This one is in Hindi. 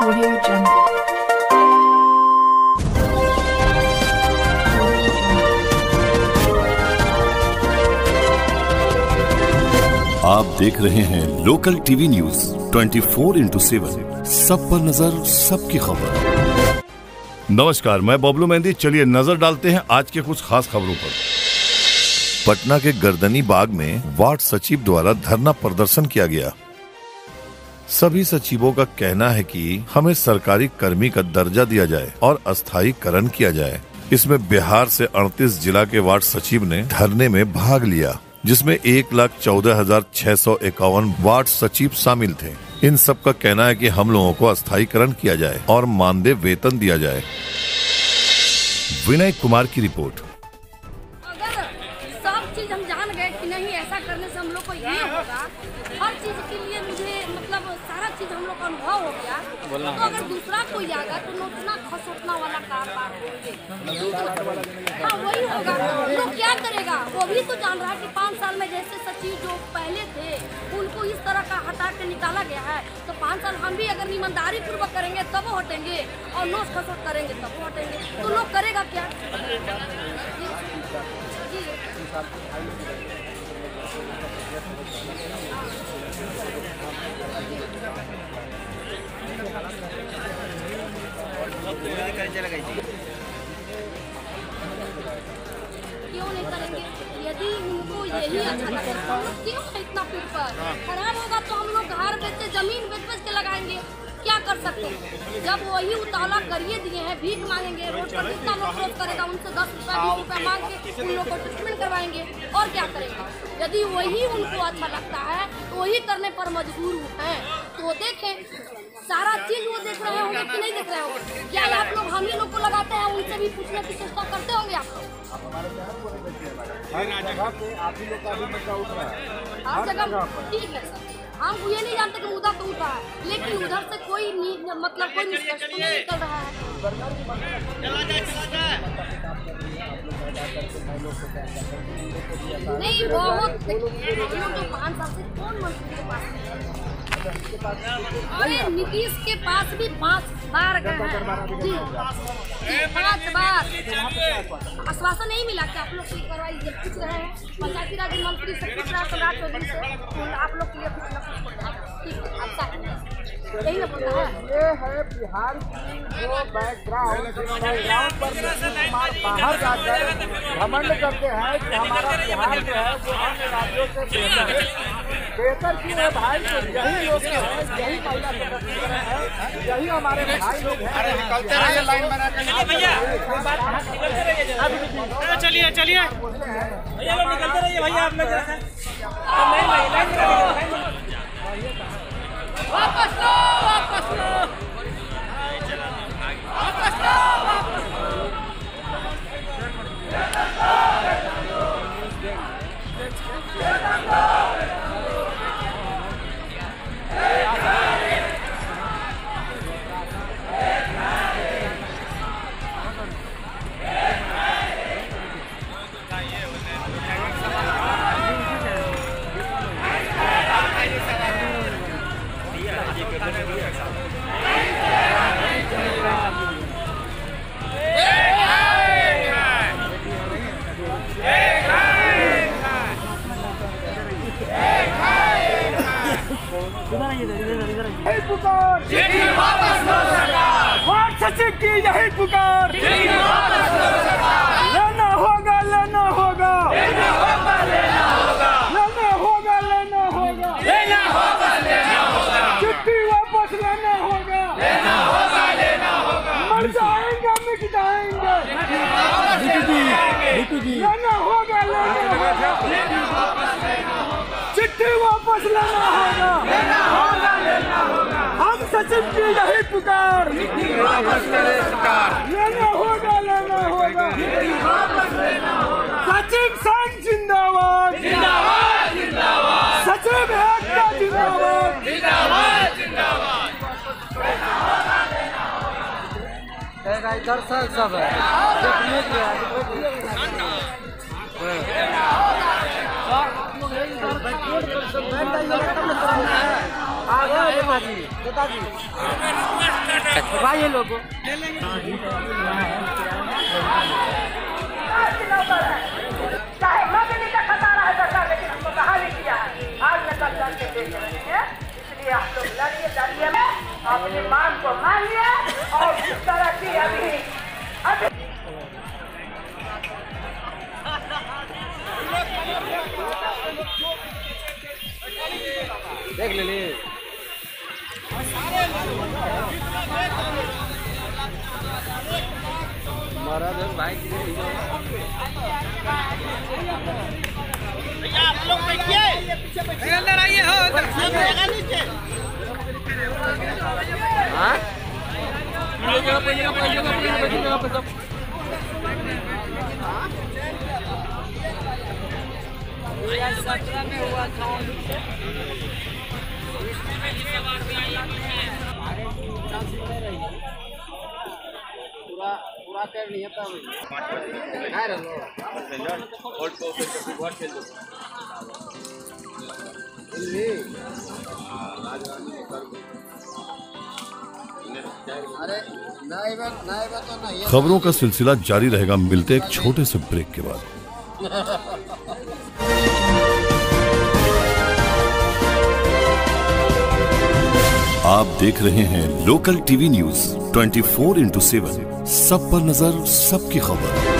आप देख रहे हैं local TV news 24 four into seven. सब पर नज़र, सबकी खबर। नमस्कार, मैं बबलू मेहंदी। चलिए नज़र डालते हैं आज के कुछ खास खबरों पर। पटना के गर्दनी बाग में वार्ड सचिव द्वारा धरना प्रदर्शन किया गया। सभी सचिवों का कहना है कि हमें सरकारी कर्मी का दर्जा दिया जाए और अस्थायीकरण किया जाए। इसमें बिहार से 38 जिला के वार्ड सचिव ने धरने में भाग लिया, जिसमें एक लाख चौदह हज़ार छह सौ इक्यावन वार्ड सचिव शामिल थे। इन सब का कहना है कि हम लोगों को अस्थायीकरण किया जाए और मानदेय वेतन दिया जाए। विनय कुमार की रिपोर्ट। हम जान गए कि नहीं ऐसा करने से हम लोग को ये होगा। हर चीज़ के लिए मुझे मतलब सारा चीज़ हम लोग का अनुभव हो गया। तो अगर दूसरा कोई आएगा तो नोचना खसोटना वाला कारोबार होंगे हाँ वही होगा। तो क्या करेगा? वो भी तो जान रहा है कि पाँच साल में जैसे सचिव जो पहले थे उनको इस तरह का हटा के निकाला गया है। तो पाँच साल हम भी अगर ईमानदारी पूर्वक करेंगे तब हटेंगे। और नोच खसोट करेंगे तब हटेंगे। तो लोग करेगा क्या? क्यों नहीं करेंगे? यदि उनको यही अच्छा लगे तो क्यों इतना पीठ पर? खराब होगा तो हम लोग घर बेच ज़मीन बेच बेच के लगाएँगे। क्या कर सकते हैं? जब वही उतावला करिए दिए हैं भीख मांगेंगे रोड पर कितना लोग रोज करेगा उनसे दस रुपया बीस रुपया मांग के उन लोग को ट्रीटमेंट करवाएँगे और क्या करेंगे? यदि वही उनको अच्छा लगता है तो वही करने पर मजबूर हैं। तो देखें सारा चीज़ वो देख रहे होंगे कि नहीं देख रहे होंगे? क्या आप लोग हम ही लोग को लगाते हैं उनसे भी पूछने की चेष्टा करते होंगे आप लोग? आप ही लोग का भी मुद्दा उठ रहा है हर जगह ठीक है सर। हम ये नहीं जानते कि मुद्दा तो उठा है लेकिन उधर से कोई मतलब कोई निष्कर्ष तो नहीं निकल रहा है। नहीं बहुत देखिए, हम लोग जो पाँच साल से कौन मंत्री के पास अरे नीतीश के पास भी पाँच बार गए हैं। जी। पाँच बार। आश्वासन नहीं मिला कि आप लोग की कार्रवाई जब पूछ रहे हैं। पंचायती राज मंत्री से पूछ रहा है सम्राट चौधरी से। तो आप लोग के लिए ये है बिहार की जो बैकग्राउंड बैकग्राउंड पर बाहर जाकर घमंड करते हैं कि हमारा बिहार जो है वो अन्य राज्यों से बेहतर है। बेहतर क्यों है भाई तो यही लोग हैं यही महिला संगठन है यही हमारे भाई लोग हैं। निकलते रहिए लाइन बना चलिए चलिए। भैया लोग निकलते रहिए भैया आप लाइन पुकार यही पुकार लेना होगा लेना होगा लेना होगा लेना होगा। चिट्ठी वापस लेना होगा। हम सचिव की यही पुकार। लेना होगा लेना होगा। वापस लेना होगा सचिव संघ जिंदाबाद। जिंदाबाद जिंदाबाद सचिव एकता जिंदाबाद। जिंदाबाद जिंदाबाद इधर सर सब है। भाई लोगो चाहे मत नीचे खतरा है सरकार लेकिन हमको कहा नहीं किया है आज न कल लड़ के देख रहे हैं इसलिए आप लोग लड़िए लड़िए में अपनी मांग को मानिए और जिस तरह की अभी अभी देख ले ले। महाराज भाई अंदर आइए हो? हाँ? खबरों का सिलसिला जारी रहेगा मिलते एक छोटे से ब्रेक के बाद। आप देख रहे हैं local TV news 24 four into seven सब पर नज़र, सबकी खबर।